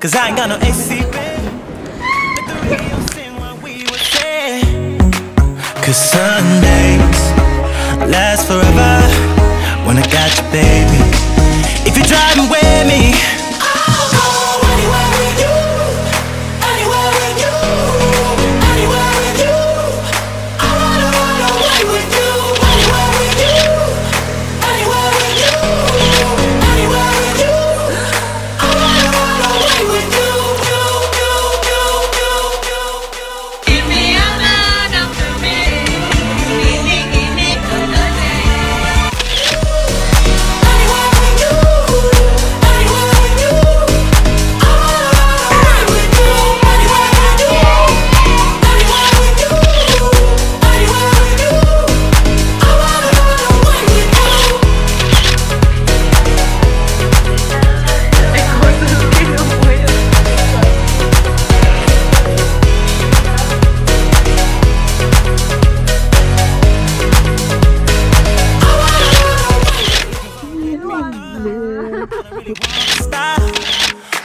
Cause I ain't got no AC, Cause Sundays last forever.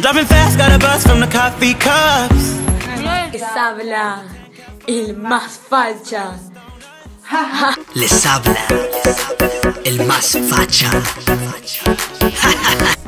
Driving fast, got a buzz from the coffee cups. Les habla el más facha. Les habla el más facha.